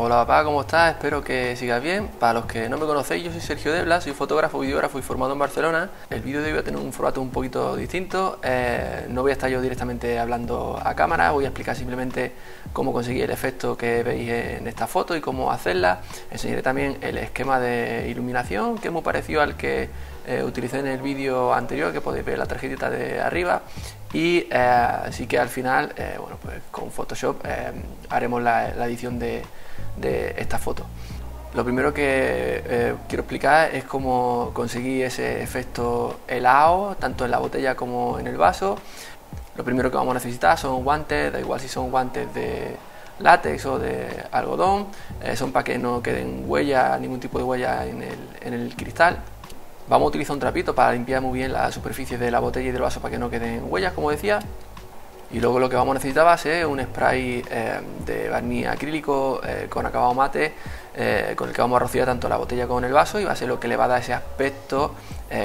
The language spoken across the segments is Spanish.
Hola papá, ¿cómo estás? Espero que sigas bien. Para los que no me conocéis, yo soy Sergio Debla, soy fotógrafo, videógrafo y formado en Barcelona. El vídeo de hoy va a tener un formato un poquito distinto. Eh, no voy a estar yo directamente hablando a cámara, voy a explicar simplemente cómo conseguir el efecto que veis en esta foto y cómo hacerla. Enseñaré también el esquema de iluminación que es muy parecido al que eh, utilicé en el vídeo anterior, que podéis ver la tarjetita de arriba. Y eh, así que al final, bueno, pues con Photoshop haremos la edición de de esta foto. Lo primero que eh, quiero explicar es cómo conseguir ese efecto helado, tanto en la botella como en el vaso. Lo primero que vamos a necesitar son guantes, da igual si son guantes de látex o de algodón, eh, son para que no queden huellas, ningún tipo de huella en el, en el cristal. Vamos a utilizar un trapito para limpiar muy bien la superficie de la botella y del vaso para que no queden huellas, como decía. Y luego lo que vamos a necesitar va a ser un spray eh, de barniz acrílico eh, con acabado mate, eh, con el que vamos a rociar tanto la botella como el vaso y va a ser lo que le va a dar ese aspecto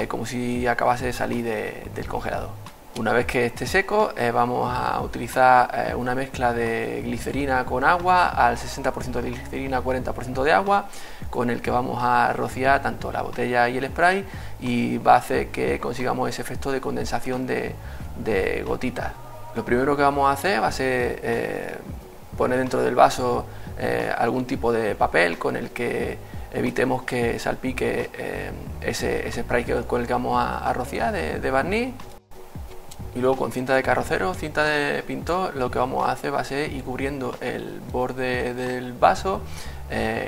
como si acabase de salir del congelador. Una vez que esté seco vamos a utilizar una mezcla de glicerina con agua al 60% de glicerina, 40% de agua, con el que vamos a rociar tanto la botella y el spray y va a hacer que consigamos ese efecto de condensación de gotitas. Lo primero que vamos a hacer va a ser eh, poner dentro del vaso eh, algún tipo de papel con el que evitemos que salpique eh, ese, spray con el que vamos a, rociar de, barniz. Y luego con cinta de carrocero, cinta de pintor, lo que vamos a hacer va a ser ir cubriendo el borde del vaso,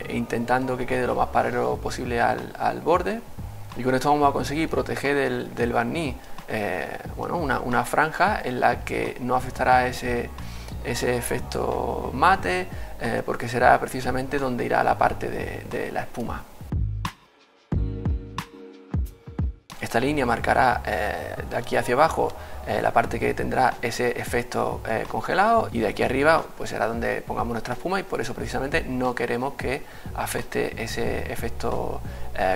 intentando que quede lo más paralelo posible al, borde. Y con esto vamos a conseguir proteger del, del barniz eh, bueno, una, franja en la que no afectará ese, ese efecto mate, eh, porque será precisamente donde irá la parte de, la espuma. Esta línea marcará eh, de aquí hacia abajo la parte que tendrá ese efecto congelado y de aquí arriba pues será donde pongamos nuestra espuma y por eso precisamente no queremos que afecte ese efecto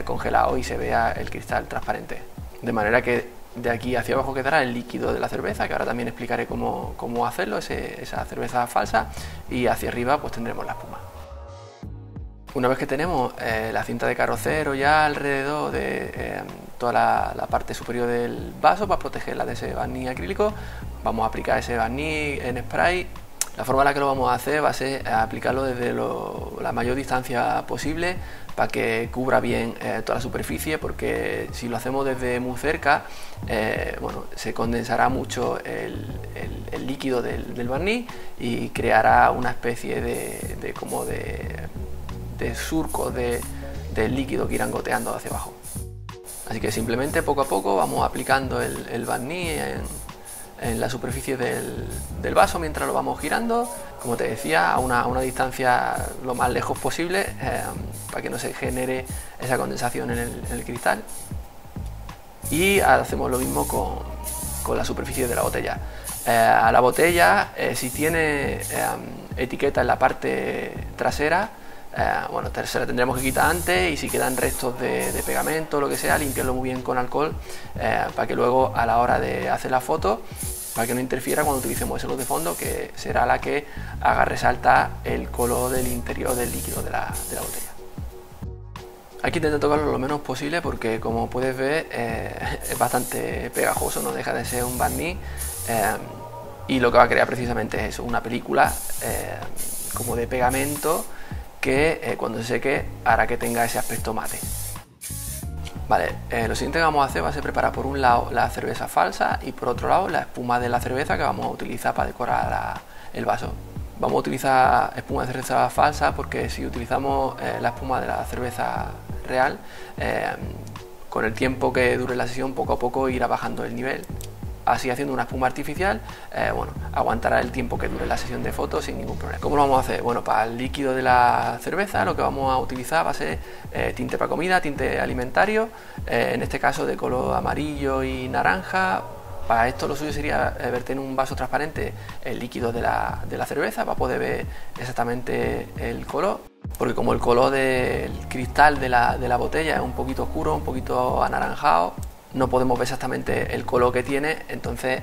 congelado y se vea el cristal transparente. De manera que de aquí hacia abajo quedará el líquido de la cerveza, que ahora también explicaré cómo, hacerlo, esa cerveza falsa, y hacia arriba pues tendremos la espuma. Una vez que tenemos eh, la cinta de carrocero ya alrededor de eh, toda la, parte superior del vaso para protegerla de ese barniz acrílico, vamos a aplicar ese barniz en spray. La forma en la que lo vamos a hacer va a ser aplicarlo desde la mayor distancia posible para que cubra bien eh, toda la superficie porque si lo hacemos desde muy cerca eh, bueno, se condensará mucho el, líquido del, barniz y creará una especie de, como de, surco de, líquido que irán goteando hacia abajo. Así que simplemente poco a poco vamos aplicando el, el barniz en, la superficie del, vaso mientras lo vamos girando, como te decía, a una, distancia lo más lejos posible eh, para que no se genere esa condensación en el, cristal. Y hacemos lo mismo con, la superficie de la botella. Eh, a la botella, eh, si tiene etiqueta en la parte trasera, bueno, se la tendremos que quitar antes y si quedan restos de, pegamento, lo que sea, limpiarlo muy bien con alcohol para que luego a la hora de hacer la foto para que no interfiera cuando utilicemos esa luz de fondo que será la que haga resaltar el color del interior del líquido de la, botella. Hay que intentar tocarlo lo menos posible porque como puedes ver eh, es bastante pegajoso, no deja de ser un barniz eh, y lo que va a crear precisamente es una película eh, como de pegamento que cuando se seque hará que tenga ese aspecto mate. Vale, eh, lo siguiente que vamos a hacer va a ser preparar por un lado la cerveza falsa y por otro lado la espuma de la cerveza que vamos a utilizar para decorar el vaso. Vamos a utilizar espuma de cerveza falsa porque si utilizamos eh, la espuma de la cerveza real, eh, con el tiempo que dure la sesión poco a poco irá bajando el nivel así haciendo una espuma artificial, eh, bueno, aguantará el tiempo que dure la sesión de fotos sin ningún problema. ¿Cómo lo vamos a hacer? Bueno, para el líquido de la cerveza lo que vamos a utilizar va a ser eh, tinte para comida, tinte alimentario, eh, en este caso de color amarillo y naranja. Para esto lo suyo sería verter en un vaso transparente el líquido de la, cerveza para poder ver exactamente el color porque como el color del cristal de la, de la, botella es un poquito oscuro, un poquito anaranjado, no podemos ver exactamente el color que tiene, entonces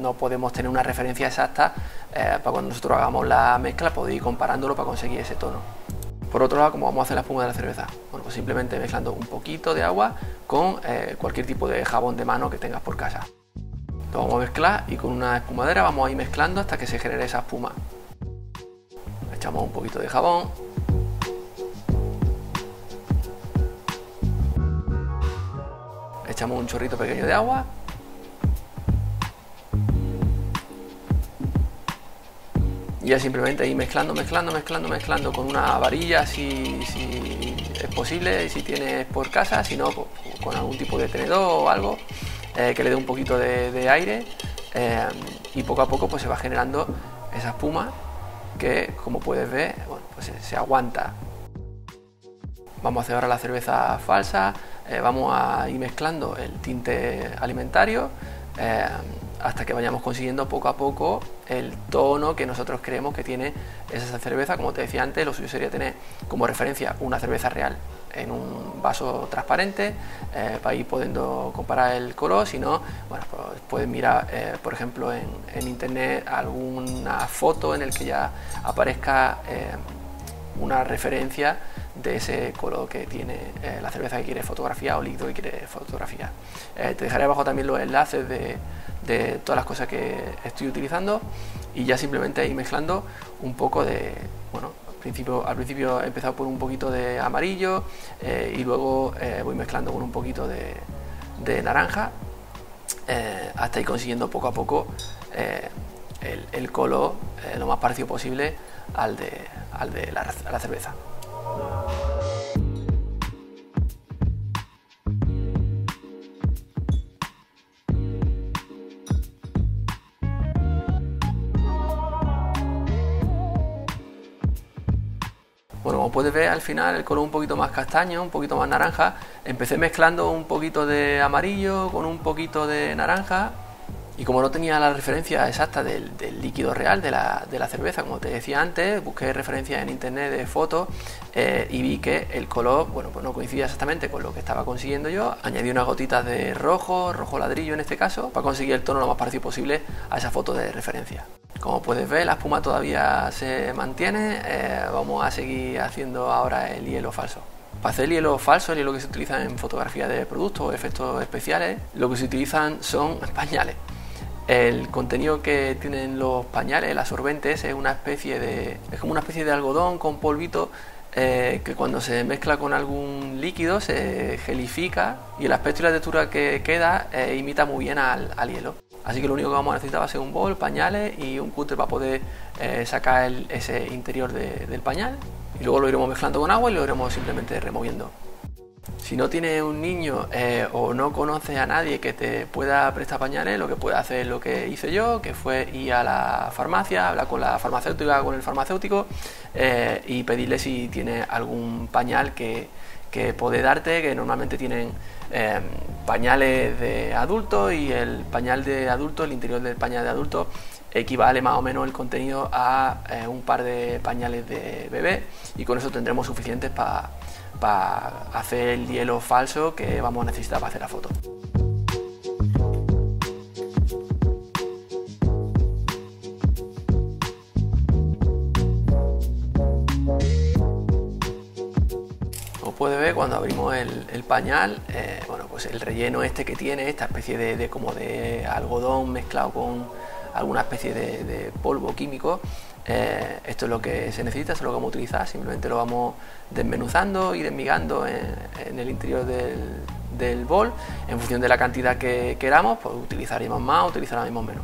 no podemos tener una referencia exacta eh, para cuando nosotros hagamos la mezcla, poder ir comparándolo para conseguir ese tono. Por otro lado, ¿cómo vamos a hacer la espuma de la cerveza? Bueno, pues simplemente mezclando un poquito de agua con eh, cualquier tipo de jabón de mano que tengas por casa. Lo vamos a mezclar y con una espumadera vamos a ir mezclando hasta que se genere esa espuma. Echamos un poquito de jabón. Echamos un chorrito pequeño de agua y ya simplemente ir mezclando, mezclando, mezclando, mezclando con una varilla si, es posible si tienes por casa, si no pues, con algún tipo de tenedor o algo eh, que le dé un poquito de, aire eh, y poco a poco pues se va generando esa espuma que como puedes ver pues se, aguanta. Vamos a hacer ahora la cerveza falsa, eh, vamos a ir mezclando el tinte alimentario hasta que vayamos consiguiendo poco a poco el tono que nosotros creemos que tiene esa cerveza. Como te decía antes, lo suyo sería tener como referencia una cerveza real en un vaso transparente eh, para ir pudiendo comparar el color. Si no, bueno, pues puedes mirar, eh, por ejemplo, en, internet alguna foto en el que ya aparezca eh, una referencia de ese color que tiene la cerveza que quieres fotografiar o líquido que quieres fotografiar. te dejaré abajo también los enlaces de de todas las cosas que estoy utilizando y ya simplemente ir mezclando un poco de, bueno, al principio, al principio he empezado por un poquito de amarillo eh, y luego eh, voy mezclando con un poquito de, naranja eh, hasta ir consiguiendo poco a poco el, color lo más parecido posible al de, al de la cerveza. Bueno, como puedes ver al final el color un poquito más castaño, un poquito más naranja. Empecé mezclando un poquito de amarillo con un poquito de naranja y como no tenía la referencia exacta del, líquido real de la, cerveza, como te decía antes, busqué referencias en internet de fotos eh, y vi que el color, bueno, pues no coincidía exactamente con lo que estaba consiguiendo yo. Añadí unas gotitas de rojo, rojo ladrillo en este caso, para conseguir el tono lo más parecido posible a esa foto de referencia. Como puedes ver, la espuma todavía se mantiene. Eh, vamos a seguir haciendo ahora el hielo falso. Para hacer el hielo falso, el hielo que se utiliza en fotografía de productos o efectos especiales, lo que se utilizan son pañales. El contenido que tienen los pañales, el absorbentes, es una especie de. es como una especie de algodón con polvito eh, que cuando se mezcla con algún líquido se gelifica y el aspecto y la textura que queda eh, imita muy bien al, hielo. Así que lo único que vamos a necesitar va a ser un bol, pañales y un cúter para poder eh, sacar ese interior del pañal. Y luego lo iremos mezclando con agua y lo iremos simplemente removiendo. Si no tienes un niño eh, o no conoces a nadie que te pueda prestar pañales, lo que puedes hacer es lo que hice yo, que fue ir a la farmacia, hablar con la farmacéutica, con el farmacéutico eh, y pedirle si tiene algún pañal que, que puede darte, que normalmente tienen eh, pañales de adulto y el pañal de adulto, el interior del pañal de adulto equivale más o menos el contenido a un par de pañales de bebé y con eso tendremos suficientes para para hacer el hielo falso que vamos a necesitar para hacer la foto. Como puede ver cuando abrimos el, pañal, eh, bueno, pues el relleno este que tiene, esta especie de, como de algodón mezclado con alguna especie de polvo químico, eh, esto es lo que se necesita, esto es lo que vamos a utilizar, simplemente lo vamos desmenuzando y desmigando en, el interior del, bol, en función de la cantidad que queramos, pues utilizaremos más, utilizaremos menos.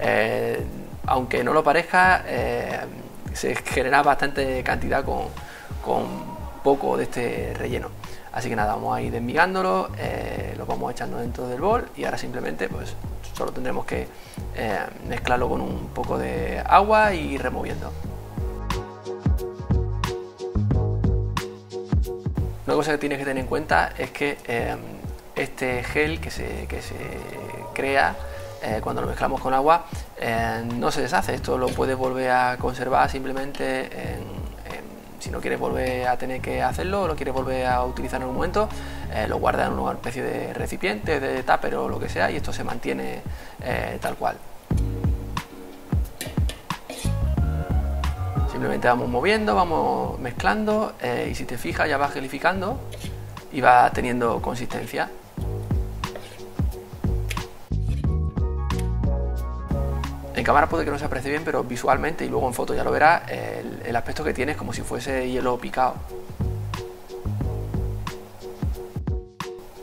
Eh, aunque no lo parezca, eh, se genera bastante cantidad con, poco de este relleno. Así que nada, vamos a ir desmigándolo, lo vamos echando dentro del bol y ahora simplemente pues solo tendremos que eh, mezclarlo con un poco de agua y removiendo. Una cosa que tienes que tener en cuenta es que eh, este gel que se, crea eh, cuando lo mezclamos con agua no se deshace, esto lo puedes volver a conservar simplemente en si no quieres volver a tener que hacerlo o lo quieres volver a utilizar en algún momento, eh, lo guardas en una especie de recipiente, de tupper o lo que sea y esto se mantiene eh, tal cual. Simplemente vamos moviendo, vamos mezclando y si te fijas ya va gelificando y va teniendo consistencia. Cámara puede que no se aprecie bien, pero visualmente y luego en foto ya lo verás, el, aspecto que tiene es como si fuese hielo picado.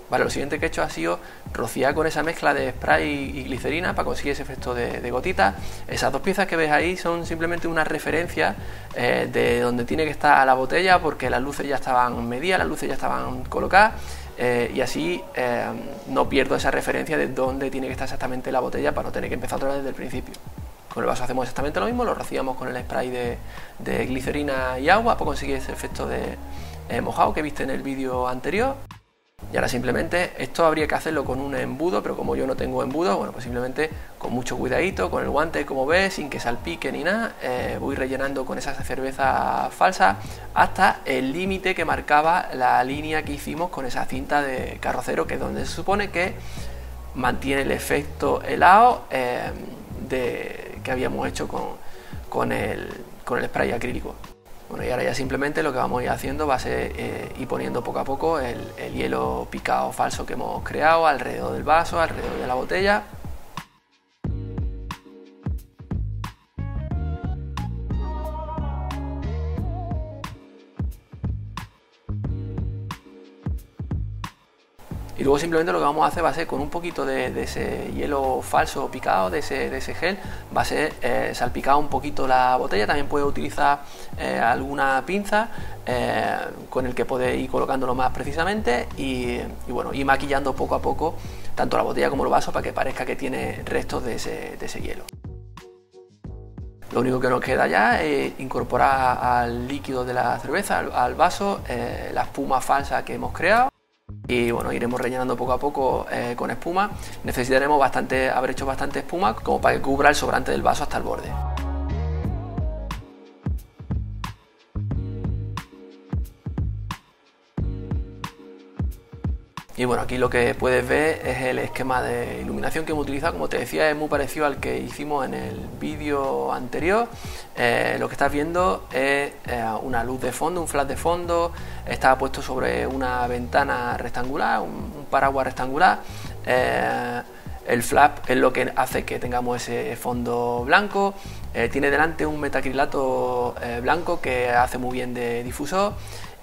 Vale, lo siguiente que he hecho ha sido rociar con esa mezcla de spray y glicerina para conseguir ese efecto de, gotita. Esas dos piezas que ves ahí son simplemente una referencia eh, de donde tiene que estar la botella porque las luces ya estaban medidas, las luces ya estaban colocadas eh, y así eh, no pierdo esa referencia de dónde tiene que estar exactamente la botella para no tener que empezar otra vez desde el principio. Con el vaso hacemos exactamente lo mismo, lo rociamos con el spray de, glicerina y agua para conseguir ese efecto de eh, mojado que viste en el vídeo anterior. Y ahora simplemente esto habría que hacerlo con un embudo, pero como yo no tengo embudo, bueno, pues simplemente con mucho cuidadito, con el guante como ves, sin que salpique ni nada, eh, voy rellenando con esa cerveza falsa hasta el límite que marcaba la línea que hicimos con esa cinta de carrocero, que es donde se supone que mantiene el efecto helado eh, de, que habíamos hecho con, con, el, con el spray acrílico. Bueno, y ahora ya simplemente lo que vamos a ir haciendo va a ser eh, ir poniendo poco a poco el, el hielo picado falso que hemos creado alrededor del vaso, alrededor de la botella luego simplemente lo que vamos a hacer va a ser con un poquito de, ese hielo falso picado, de ese, de ese gel, va a ser eh, salpicar un poquito la botella, también puede utilizar eh, alguna pinza eh, con el que puede ir colocándolo más precisamente y, bueno, y maquillando poco a poco tanto la botella como el vaso para que parezca que tiene restos de ese, de ese hielo. Lo único que nos queda ya es incorporar al líquido de la cerveza, al, vaso, la espuma falsa que hemos creado y bueno, iremos rellenando poco a poco eh, con espuma. Necesitaremos bastante, haber hecho bastante espuma como para que cubra el sobrante del vaso hasta el borde. Y bueno, aquí lo que puedes ver es el esquema de iluminación que hemos utilizado. Como te decía, es muy parecido al que hicimos en el vídeo anterior. Eh, lo que estás viendo es eh, una luz de fondo, un flash de fondo. Está puesto sobre una ventana rectangular, un, paraguas rectangular. Eh, el flap es lo que hace que tengamos ese fondo blanco. tiene delante un metacrilato blanco que hace muy bien de difusor.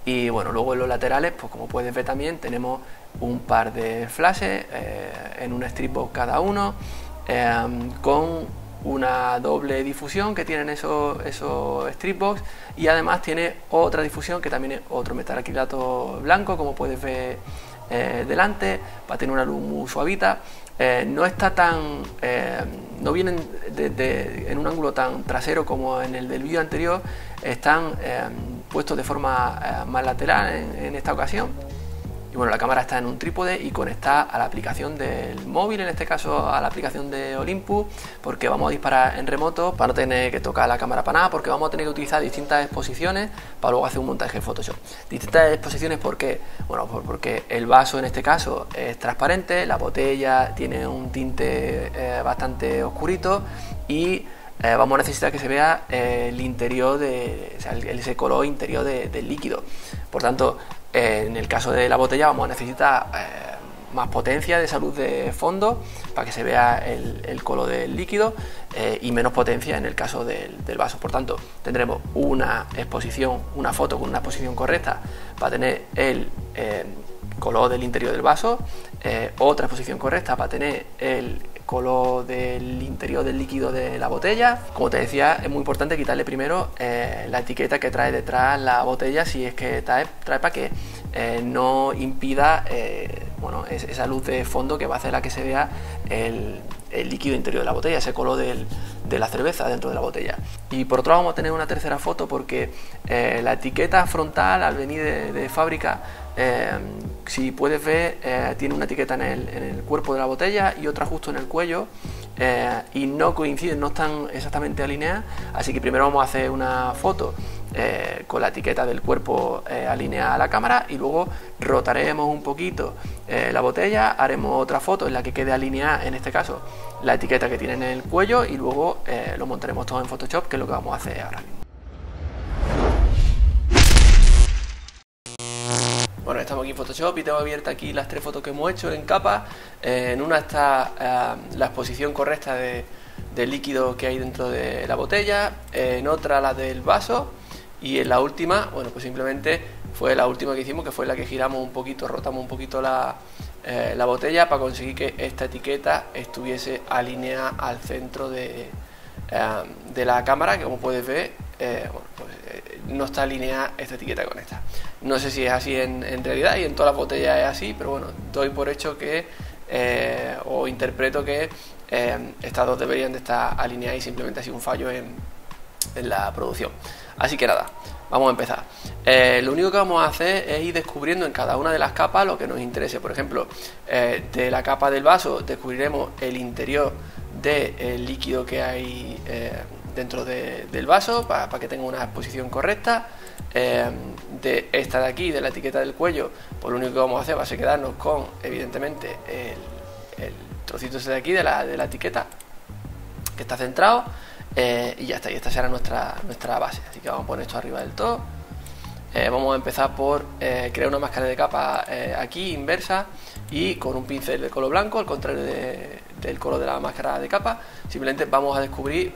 Y bueno, luego en los laterales, pues como puedes ver también, tenemos un par de flashes eh, en un stripbox cada uno em, con una doble difusión que tienen esos, esos stripbox y además tiene otra difusión que también es otro metalacrilato blanco como puedes ver eh, delante para tener una luz muy suavita. Eh, no está tan no vienen en un ángulo tan trasero como en el del vídeo anterior están puestos de forma más lateral en esta ocasión y bueno, la cámara está en un trípode y conectada a la aplicación del móvil, en este caso a la aplicación de Olympus, porque vamos a disparar en remoto para no tener que tocar la cámara para nada, porque vamos a tener que utilizar distintas exposiciones para luego hacer un montaje en Photoshop. Distintas exposiciones porque, bueno, porque el vaso en este caso es transparente, la botella tiene un tinte eh, bastante oscurito y eh, vamos a necesitar que se vea el interior de, ese color interior del líquido. Por tanto, en el caso de la botella vamos a necesitar eh, más potencia de esa luz de fondo para que se vea el, color del líquido eh, y menos potencia en el caso del, vaso. Por tanto, tendremos una exposición, una foto con una exposición correcta para tener el eh, color del interior del vaso, otra exposición correcta para tener el color del interior del líquido de la botella. Como te decía, es muy importante quitarle primero eh, la etiqueta que trae detrás la botella, si es que trae, para que eh, no impida eh, bueno, esa luz de fondo que va a hacer a que se vea el, líquido interior de la botella, ese color de la cerveza dentro de la botella. Y por otro lado vamos a tener una tercera foto porque la etiqueta frontal al venir de fábrica si puedes ver, eh, tiene una etiqueta en el, cuerpo de la botella y otra justo en el cuello eh, y no coinciden, no están exactamente alineadas. Así que primero vamos a hacer una foto eh, con la etiqueta del cuerpo alineada a la cámara y luego rotaremos un poquito la botella, haremos otra foto en la que quede alineada, en este caso, la etiqueta que tiene en el cuello y luego lo montaremos todo en Photoshop, que es lo que vamos a hacer ahora mismo. Bueno, estamos aquí en Photoshop y tengo abierta aquí las tres fotos que hemos hecho en capa. Eh, en una está eh, la exposición correcta del líquido que hay dentro de la botella, en otra la del vaso y en la última, bueno, pues simplemente fue la última que hicimos, que fue la que giramos un poquito, rotamos un poquito la, eh, la botella para conseguir que esta etiqueta estuviese alineada al centro de, de la cámara, que como puedes ver, bueno, pues, no está alineada esta etiqueta con esta. No sé si es así en, realidad y en todas las botellas es así, pero bueno, doy por hecho que, eh, o interpreto que eh, estas dos deberían de estar alineadas y simplemente ha sido un fallo en, la producción. Así que nada, vamos a empezar. Eh, lo único que vamos a hacer es ir descubriendo en cada una de las capas lo que nos interese. Por ejemplo, de la capa del vaso descubriremos el interior del líquido que hay dentro del vaso para, que tenga una exposición correcta. Eh, de esta de aquí, de la etiqueta del cuello, pues lo único que vamos a hacer va a ser quedarnos con, evidentemente, el, trocito ese de aquí de la, de la etiqueta que está centrado eh, y ya está, y esta será nuestra, nuestra base. Así que vamos a poner esto arriba del todo. Eh, vamos a empezar por crear una máscara de capa aquí inversa y con un pincel de color blanco, al contrario del color de la máscara de capa, simplemente vamos a descubrir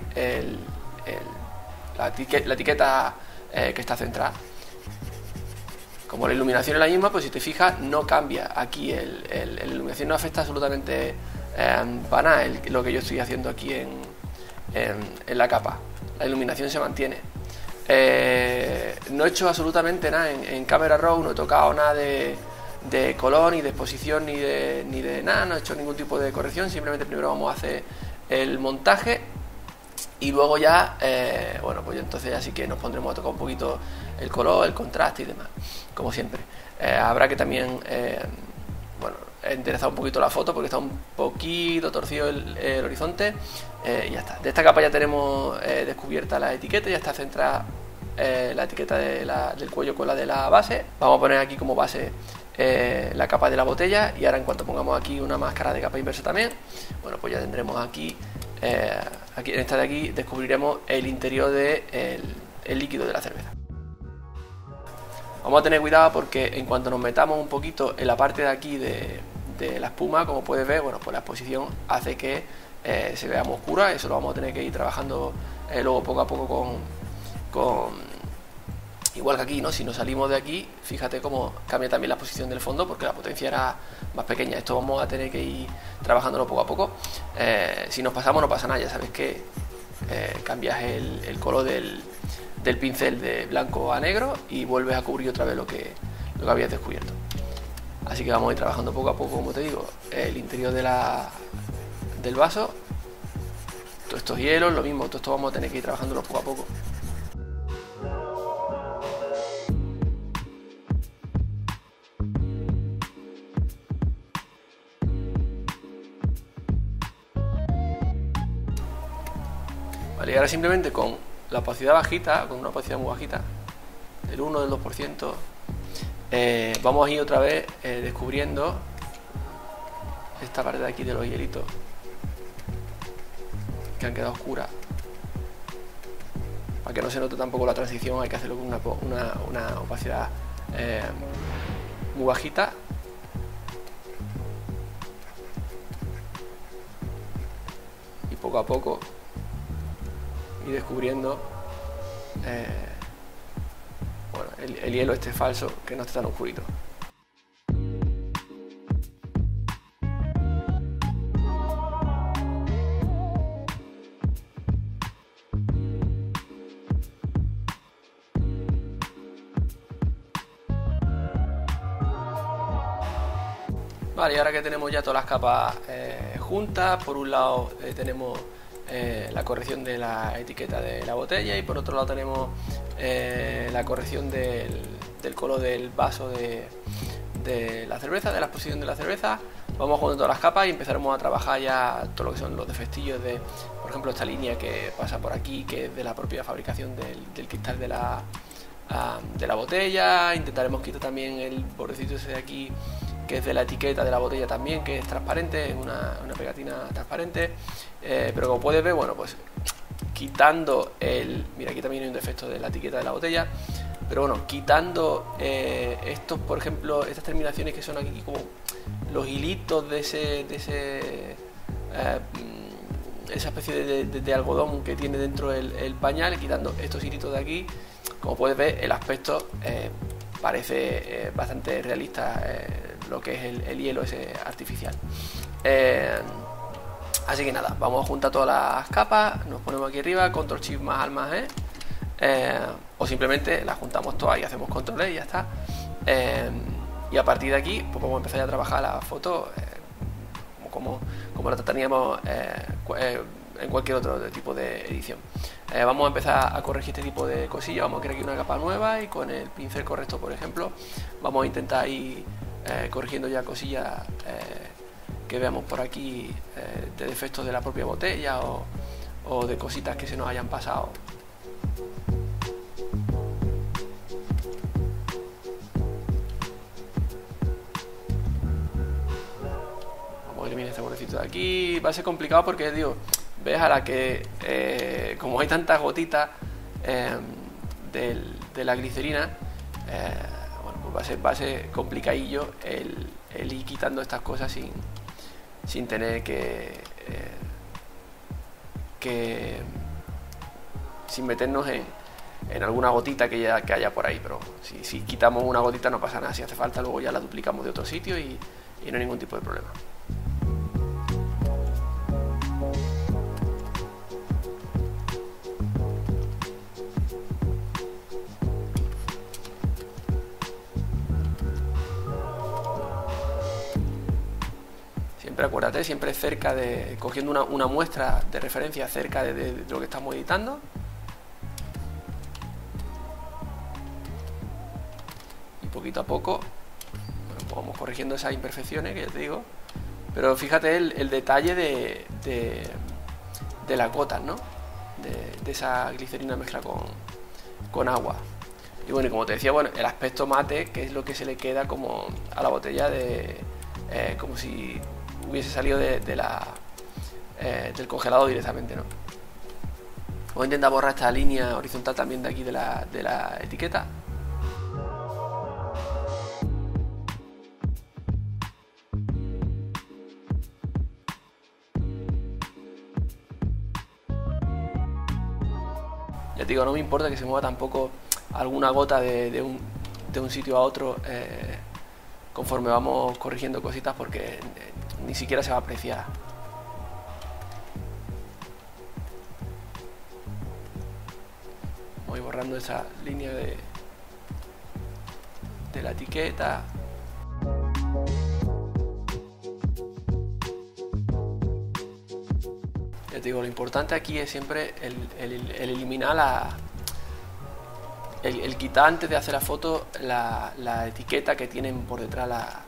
la, etiqueta, eh, que está centrada. Como la iluminación es la misma, pues si te fijas, no cambia. Aquí la iluminación no afecta absolutamente eh, para nada lo que yo estoy haciendo aquí en, en, la capa. La iluminación se mantiene. Eh, no he hecho absolutamente nada en, en Camera Raw, no he tocado nada de, de color, ni de exposición, ni de, ni de nada, no he hecho ningún tipo de corrección, simplemente primero vamos a hacer el montaje y luego ya, eh, bueno, pues entonces ya sí que nos pondremos a tocar un poquito el color, el contraste y demás, como siempre. Eh, habrá que también, eh, bueno, enderezar un poquito la foto porque está un poquito torcido el, horizonte y ya está. De esta capa ya tenemos descubierta la etiqueta, ya está centrada la etiqueta del cuello con la de la base. Vamos a poner aquí como base eh, la capa de la botella y ahora en cuanto pongamos aquí una máscara de capa inversa también, bueno pues ya tendremos aquí, eh, aquí en esta de aquí descubriremos el interior del de el líquido de la cerveza. Vamos a tener cuidado porque en cuanto nos metamos un poquito en la parte de aquí de, la espuma, como puedes ver, bueno pues la exposición hace que eh, se vea oscura, eso lo vamos a tener que ir trabajando luego poco a poco con, con Igual que aquí, ¿no? Si nos salimos de aquí, fíjate cómo cambia también la posición del fondo porque la potencia era más pequeña. Esto vamos a tener que ir trabajándolo poco a poco. Eh, si nos pasamos no pasa nada, ya sabes que eh, cambias el, color del, pincel de blanco a negro y vuelves a cubrir otra vez lo que, lo que habías descubierto. Así que vamos a ir trabajando poco a poco, como te digo, el interior de la, del vaso. Todos estos hielos, lo mismo, todo esto vamos a tener que ir trabajándolo poco a poco. Y ahora simplemente con la opacidad bajita, con una opacidad muy bajita, del 1 del 2%, eh, vamos a ir otra vez eh, descubriendo esta parte de aquí de los hielitos que han quedado oscuras. Para que no se note tampoco la transición hay que hacerlo con una, opacidad eh, muy bajita. Y poco a poco y descubriendo eh, bueno, el, hielo este falso que no está tan oscurito. Vale, y ahora que tenemos ya todas las capas eh, juntas, por un lado eh, tenemos eh, la corrección de la etiqueta de la botella y por otro lado tenemos eh, la corrección del, color del vaso de, la cerveza, de la exposición de la cerveza. Vamos jugando todas las capas y empezaremos a trabajar ya todo lo que son los defectillos de, por ejemplo, esta línea que pasa por aquí, que es de la propia fabricación del, cristal de la, ah, de la botella. Intentaremos quitar también el bordecito ese de aquí que es de la etiqueta de la botella también, que es transparente, una, una pegatina transparente. Eh, pero como puedes ver, bueno, pues quitando el... Mira, aquí también hay un defecto de la etiqueta de la botella. pero bueno, quitando eh, estos, por ejemplo, estas terminaciones que son aquí como los hilitos de ese, de ese eh, esa especie de, algodón que tiene dentro el, pañal, quitando estos hilitos de aquí, como puedes ver, el aspecto eh, parece bastante realista lo que es el, hielo ese artificial. así que nada, vamos a juntar todas las capas, nos ponemos aquí arriba, control shift más al más E eh, o simplemente las juntamos todas y hacemos control e y ya está. Eh, y a partir de aquí, pues vamos a empezar a trabajar la foto eh, como, como, la trataríamos en cualquier otro tipo de edición. vamos a empezar a corregir este tipo de cosillas, vamos a crear aquí una capa nueva y con el pincel correcto, por ejemplo, vamos a intentar ir corrigiendo ya cosillas que veamos por aquí de defectos de la propia botella o, de cositas que se nos hayan pasado este bordecito de aquí. Va a ser complicado porque, digo, ves a la que, eh, como hay tantas gotitas em, de la glicerina, eh, bueno, pues va a ser, va a ser complicadillo el, el, ir quitando estas cosas sin, sin tener que, eh, que sin meternos en, en alguna gotita que, ya, que haya por ahí, pero si, quitamos una gotita no pasa nada, si hace falta luego ya la duplicamos de otro sitio y, y no hay ningún tipo de problema. Acuérdate, siempre cerca de, cogiendo una, muestra de referencia cerca de, lo que estamos editando. Y poquito a poco pues vamos corrigiendo esas imperfecciones que ya te digo. Pero fíjate el, detalle de, de, las gotas, ¿no? De, esa glicerina mezcla con, con agua. Y bueno, y como te decía, bueno, el aspecto mate, que es lo que se le queda como a la botella de... Eh, como si hubiese salido eh, del congelado directamente. ¿no? Voy a borrar esta línea horizontal también de aquí de la, de la etiqueta. Ya te digo, no me importa que se mueva tampoco alguna gota de, un, de un, sitio a otro eh, conforme vamos corrigiendo cositas porque eh, ni siquiera se va a apreciar. Voy borrando esa línea de, de la etiqueta. Ya digo, lo importante aquí es siempre el, eliminar la, el, quitar antes de hacer la foto la, la etiqueta que tienen por detrás la,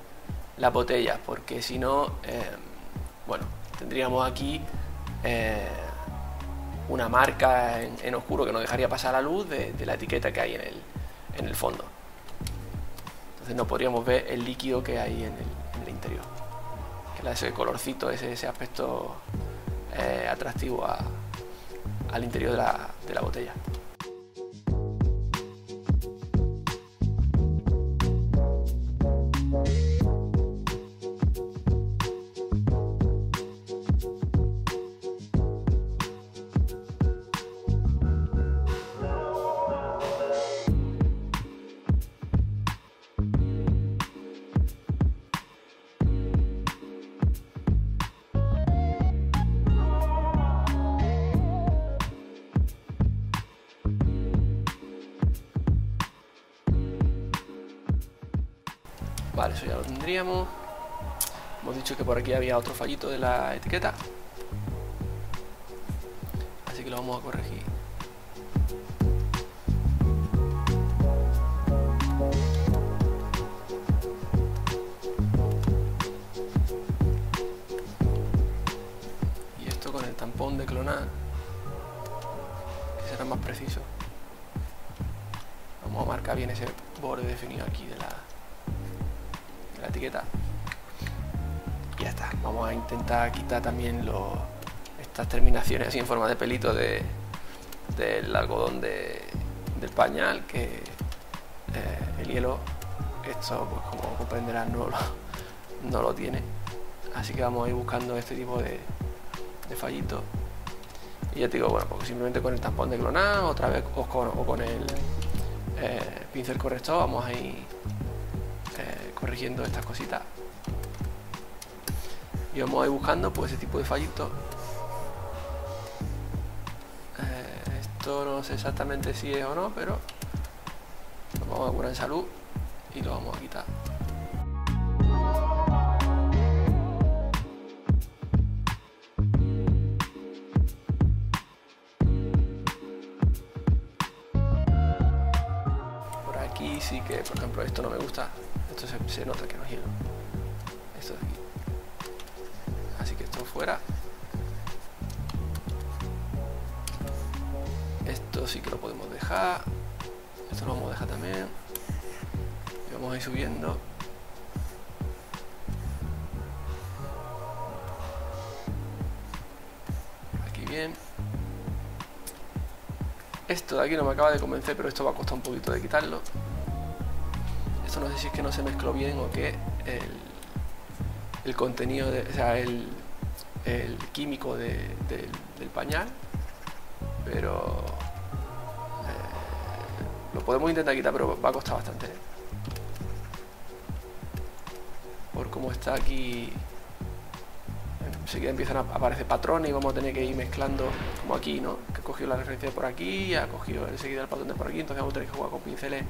las botellas, porque si no, eh, bueno, tendríamos aquí eh, una marca en, oscuro que no dejaría pasar la luz de, la etiqueta que hay en el, en el, fondo. Entonces no podríamos ver el líquido que hay en el, interior, que ese colorcito, ese, ese aspecto eh, atractivo al interior de la, de la botella. Por aquí había otro fallito de la etiqueta. Así que lo vamos a corregir. Y esto con el tampón de clonar, que será más preciso. Vamos a marcar bien ese borde definido aquí de la la etiqueta. Vamos a intentar quitar también estas terminaciones así en forma de pelito de, del algodón del pañal que, eh, el hielo esto pues como comprenderás no lo, no lo tiene. Así que vamos a ir buscando este tipo de, de fallitos. Y ya te digo bueno pues simplemente con el tampón de clonar otra vez o con, el eh, pincel corrector vamos a ir eh, corrigiendo estas cositas vamos a ir buscando pues ese tipo de fallitos no sé exactamente si es o no, pero nos vamos a curar en salud y lo vamos a quitar. Por aquí sí que, por ejemplo, esto no me gusta, esto se, nota que no es hielo. Esto de aquí. Así que esto fuera. sí que lo podemos dejar. Esto lo vamos a dejar también. Y vamos a ir subiendo. Aquí bien. Esto de aquí no me acaba de convencer, pero esto va a costar un poquito de quitarlo. Esto no sé si es que no se mezcló bien o que el, contenido, de, o sea, el, químico del pañal. Pero lo podemos intentar quitar, pero va a costar bastante. Por cómo está aquí... Enseguida empiezan a aparecer patrones y vamos a tener que ir mezclando como aquí, ¿no? Que ha cogido la referencia de por aquí, ha cogido enseguida el patrón de por aquí, entonces vamos a tener que jugar con pinceles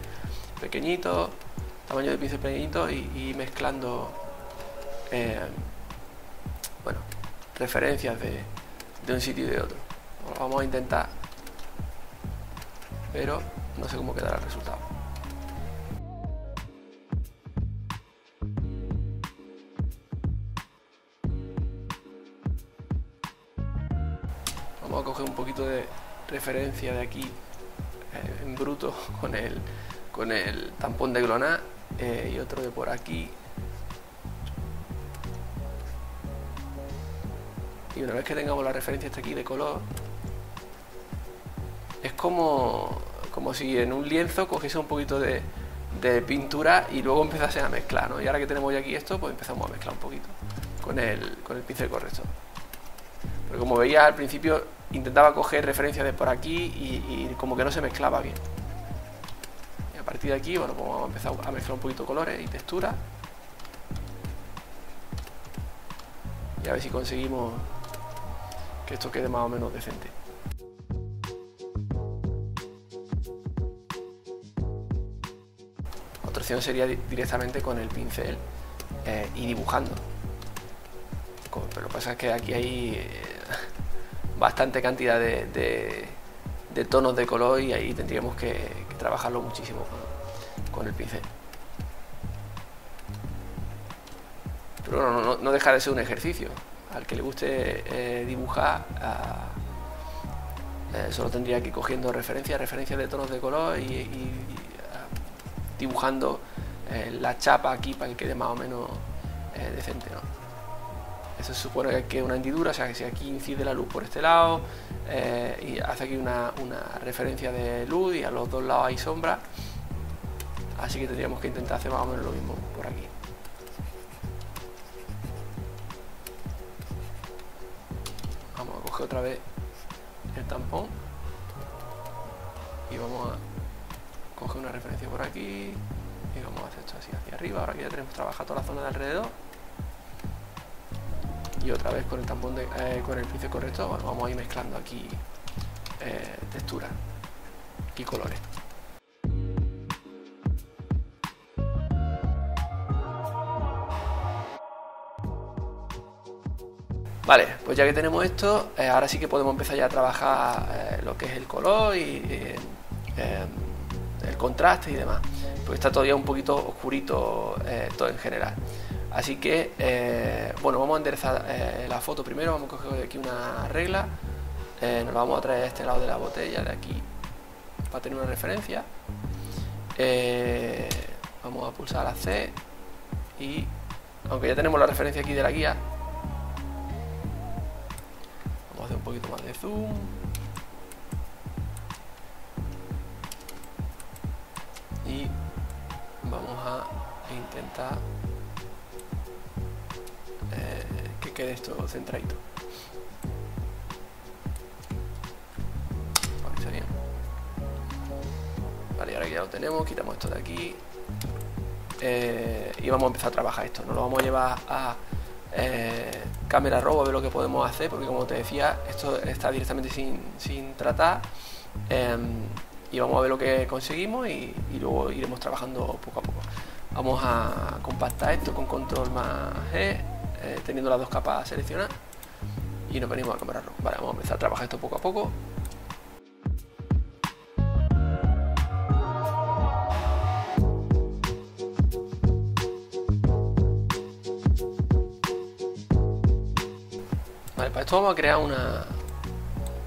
pequeñitos, tamaño de pincel pequeñito y, mezclando, eh, referencias de, de un sitio y de otro. vamos a intentar, pero no sé cómo quedará el resultado. Vamos a coger un poquito de referencia de aquí eh, en bruto con el, con el tampón de gloná eh, y otro de por aquí. Y una vez que tengamos la referencia esta aquí de color, es como como si en un lienzo cogiese un poquito de, pintura y luego empezase a mezclar, ¿no? Y ahora que tenemos ya aquí esto, pues empezamos a mezclar un poquito con el, con el pincel correcto. Pero como veías al principio, intentaba coger referencias de por aquí y, como que no se mezclaba bien. Y a partir de aquí, bueno, pues vamos a empezar a mezclar un poquito colores y texturas. Y a ver si conseguimos que esto quede más o menos decente. sería directamente con el pincel eh, y dibujando. Pero lo que pasa es que aquí hay eh, bastante cantidad de, tonos de color y ahí tendríamos que, trabajarlo muchísimo con, el pincel. Pero no, no, deja de ser un ejercicio. Al que le guste eh, dibujar, ah, solo tendría que ir cogiendo referencias, referencias de tonos de color y dibujando eh, la chapa aquí para que quede más o menos eh, decente. ¿no? Eso supone que es una hendidura, o sea que si aquí incide la luz por este lado eh, y hace aquí una, referencia de luz y a los dos lados hay sombra, así que tendríamos que intentar hacer más o menos lo mismo por aquí. Otra vez el tampón y vamos a coge una referencia por aquí y vamos a hacer esto así hacia arriba. Ahora que ya tenemos trabajado toda la zona de alrededor. Y otra vez con el tampón de, eh, con el pincel correcto, vamos a ir mezclando aquí eh, texturas y colores. Vale, pues ya que tenemos esto, eh, ahora sí que podemos empezar ya a trabajar lo que es el color y el contraste y demás, porque está todavía un poquito oscurito eh, todo en general. Así que, eh, bueno, vamos a enderezar eh, la foto primero, vamos a coger aquí una regla, nos la vamos a traer a este lado de la botella, de aquí, para tener una referencia. vamos a pulsar la C y, aunque ya tenemos la referencia aquí de la guía, un poquito más de zoom. e intenta eh, que quede esto centradito. Vale, ahora que ya lo tenemos, quitamos esto de aquí. Eh, y vamos a empezar a trabajar esto. No lo vamos a llevar a eh, cámara robo a ver lo que podemos hacer, porque como te decía, esto está directamente sin, tratar. Em, y vamos a ver lo que conseguimos y, luego iremos trabajando poco a poco. Vamos a compactar esto con control más G, eh, teniendo las dos capas seleccionadas y nos venimos a cámara robo. Vale, vamos a empezar a trabajar esto poco a poco. Esto vamos a crear una,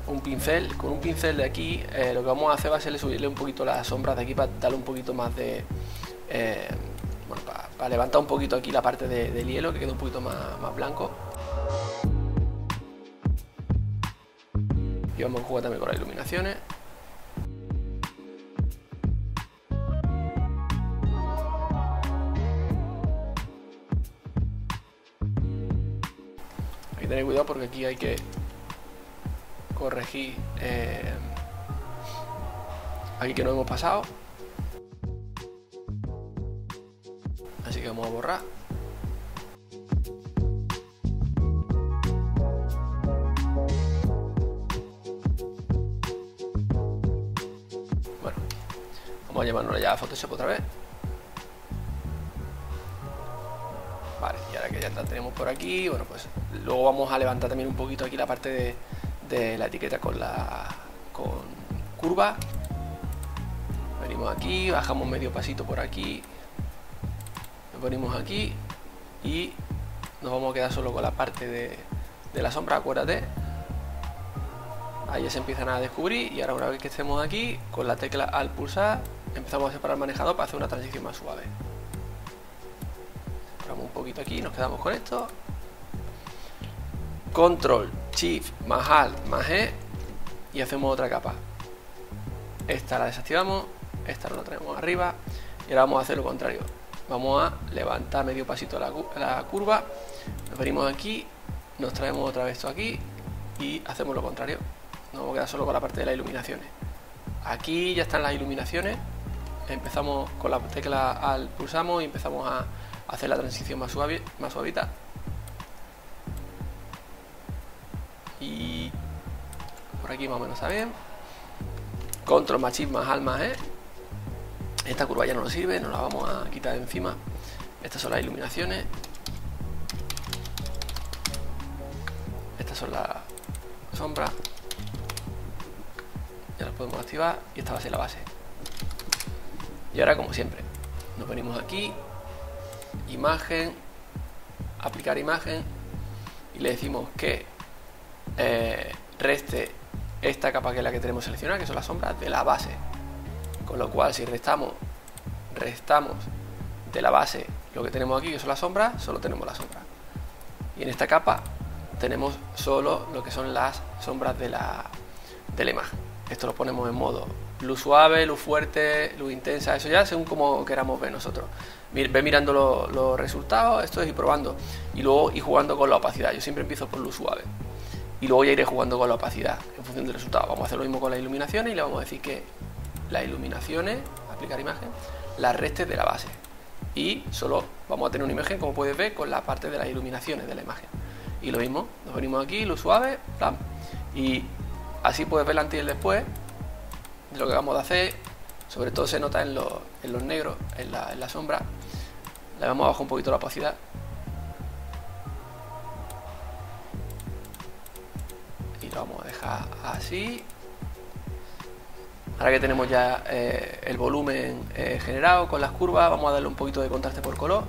un pincel. Con un pincel de aquí eh, lo que vamos a hacer va a ser subirle un poquito las sombras de aquí para darle un poquito más de... Eh, bueno, para, levantar un poquito aquí la parte del hielo que quede un poquito más, más blanco. Y vamos a jugar también con las iluminaciones. Cuidado porque aquí hay que corregir eh, aquí que no hemos pasado. Así que vamos a borrar. Bueno vamos a llevarnos ya a Photoshop otra vez. Vale, y ahora que ya la tenemos por aquí, bueno, pues luego vamos a levantar también un poquito aquí la parte de, la etiqueta con la con curva. Venimos aquí, bajamos medio pasito por aquí, nos ponemos aquí y nos vamos a quedar solo con la parte de, la sombra, acuérdate. Ahí se empiezan a descubrir y ahora una vez que estemos aquí, con la tecla al pulsar, empezamos a separar el manejador para hacer una transición más suave un poquito aquí, nos quedamos con esto. Control, Shift, más Alt, más E y hacemos otra capa. Esta la desactivamos, esta la traemos arriba y ahora vamos a hacer lo contrario. Vamos a levantar medio pasito la, la curva, nos venimos aquí, nos traemos otra vez esto aquí y hacemos lo contrario. Nos vamos a quedar solo con la parte de las iluminaciones. Aquí ya están las iluminaciones. Empezamos con la tecla al pulsamos y empezamos a hacer la transición más suave, más suavita. Y por aquí más o menos está bien. Control shift más al más e. Esta curva ya no nos sirve, nos la vamos a quitar encima. Estas son las iluminaciones. Estas son las sombras. Ya las podemos activar y esta va a ser la base. Y ahora como siempre, nos venimos aquí imagen, aplicar imagen y le decimos que eh, reste esta capa que es la que tenemos seleccionada, que son las sombras de la base. Con lo cual, si restamos, restamos de la base lo que tenemos aquí, que son las sombras, solo tenemos la sombra. Y en esta capa tenemos solo lo que son las sombras de la, de la imagen. Esto lo ponemos en modo luz suave, luz fuerte, luz intensa, eso ya según como queramos ver nosotros. Ve mirando los resultados, esto es ir probando y luego ir jugando con la opacidad. Yo siempre empiezo por luz suave y luego ya iré jugando con la opacidad en función del resultado. Vamos a hacer lo mismo con las iluminaciones y le vamos a decir que las iluminaciones, aplicar imagen, las restes de la base. Y solo vamos a tener una imagen, como puedes ver, con la parte de las iluminaciones de la imagen. Y lo mismo, nos venimos aquí, luz suave, y así puedes ver el antes y el después de lo que vamos a hacer, sobre todo se nota en, los negros, en la, sombra. Le vamos a bajar un poquito la opacidad. Lo vamos a dejar así. Ahora que tenemos ya eh, el volumen eh, generado con las curvas, vamos a darle un poquito de contraste por color.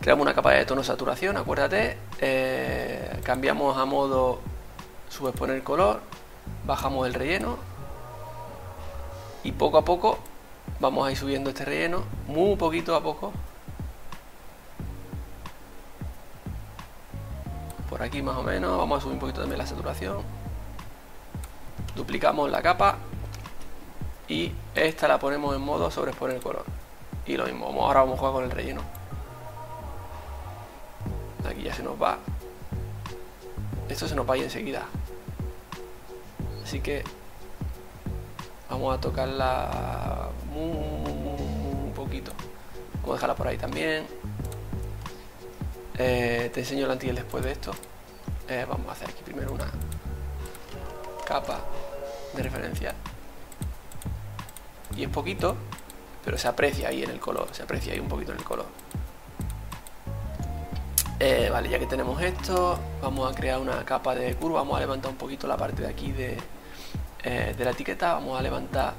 Creamos una capa de tono saturación, acuérdate. Eh, cambiamos a modo subexponer color. Bajamos el relleno y poco a poco vamos a ir subiendo este relleno, muy poquito a poco. Aquí más o menos, vamos a subir un poquito también la saturación. Duplicamos la capa y esta la ponemos en modo sobreexponer color. Y lo mismo, ahora vamos a jugar con el relleno. Aquí ya se nos va. Esto se nos va a ir enseguida. Así que vamos a tocarla un poquito. Vamos a dejarla por ahí también. Eh, te enseño el anti después de esto. Eh, vamos a hacer aquí primero una capa de referencia. Y es poquito, pero se aprecia ahí en el color, se aprecia ahí un poquito en el color. Eh, vale, ya que tenemos esto, vamos a crear una capa de curva, vamos a levantar un poquito la parte de aquí de, eh, de la etiqueta, vamos a levantar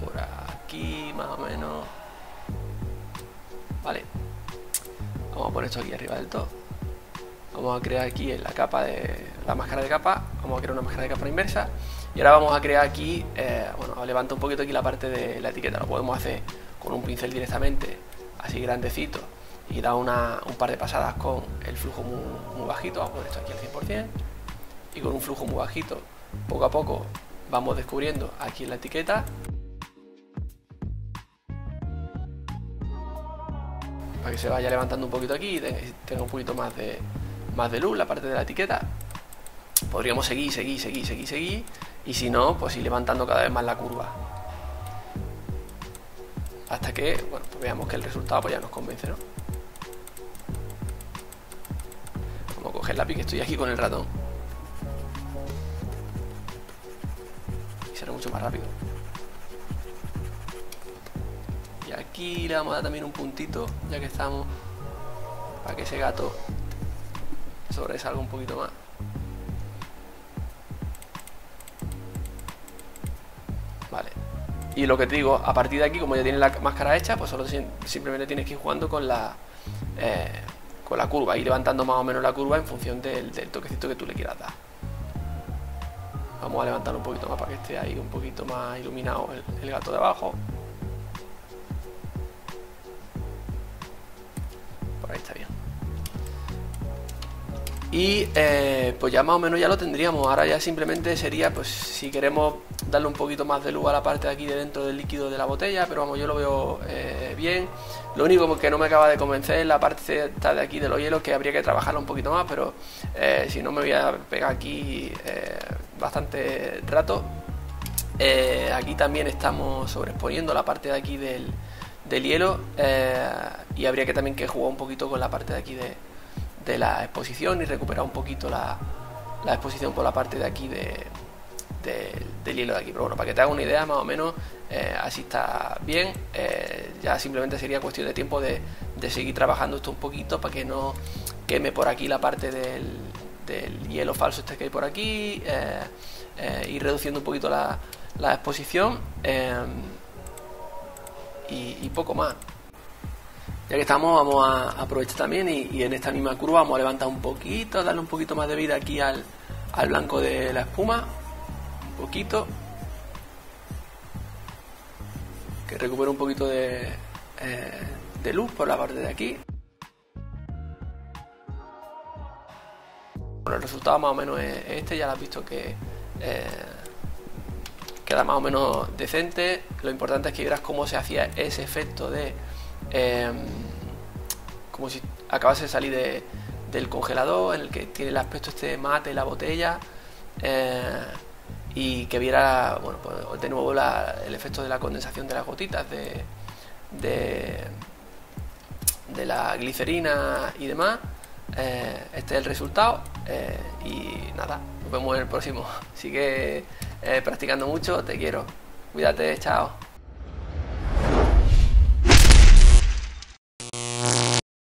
por aquí más o menos. Vale, vamos a poner esto aquí arriba del todo. Vamos a crear aquí la capa de la máscara de capa, vamos a crear una máscara de capa inversa. Y ahora vamos a crear aquí, eh, bueno, levanto un poquito aquí la parte de la etiqueta, lo podemos hacer con un pincel directamente, así grandecito, y dar una, un par de pasadas con el flujo muy, bajito, vamos a poner esto aquí al 100%, y con un flujo muy bajito, poco a poco vamos descubriendo aquí en la etiqueta, para que se vaya levantando un poquito aquí y tenga un poquito más de, más de luz la parte de la etiqueta. Podríamos seguir, seguir, seguir, seguir, seguir y si no, pues ir levantando cada vez más la curva. Hasta que, bueno, pues veamos que el resultado pues ya nos convence, ¿no? Vamos a coger el lápiz que estoy aquí con el ratón. Y será mucho más rápido. Y aquí le vamos a dar también un puntito, ya que estamos, para que ese gato sobresalga un poquito más. Y lo que te digo, a partir de aquí, como ya tienes la máscara hecha, pues solo simplemente tienes que ir jugando con la, eh, con la curva, y levantando más o menos la curva en función del, toquecito que tú le quieras dar. Vamos a levantar un poquito más para que esté ahí un poquito más iluminado el gato de abajo. Y eh, pues ya más o menos ya lo tendríamos. Ahora ya simplemente sería, pues si queremos darle un poquito más de luz a la parte de aquí de dentro del líquido de la botella, pero vamos, yo lo veo eh, bien. Lo único que no me acaba de convencer es la parte de aquí de los hielos, que habría que trabajarla un poquito más, pero eh, si no me voy a pegar aquí bastante rato. aquí también estamos sobreexponiendo la parte de aquí del, del hielo y habría que también que jugar un poquito con la parte de aquí de de la exposición y recuperar un poquito la, exposición por la parte de aquí de, del hielo de aquí. Pero bueno, para que te haga una idea, más o menos eh, así está bien. Eh, ya simplemente sería cuestión de tiempo de, seguir trabajando esto un poquito para que no queme por aquí la parte del, hielo falso este que hay por aquí. Eh, ir reduciendo un poquito la, exposición y poco más. Ya que estamos, vamos a aprovechar también y, en esta misma curva vamos a levantar un poquito, darle un poquito más de vida aquí al, blanco de la espuma. Un poquito. Que recupere un poquito de, eh, de luz por la parte de aquí. Bueno, el resultado más o menos es este, ya lo has visto que eh, queda más o menos decente. Lo importante es que vieras cómo se hacía ese efecto de Em, como si acabase de salir del congelador, en el que tiene el aspecto este mate la botella, eh, y que viera, pues, de nuevo el efecto de la condensación de las gotitas de, de, la glicerina y demás. Eh, este es el resultado eh, y nada, nos vemos en el próximo. Sigue practicando mucho, te quiero. Cuídate, chao.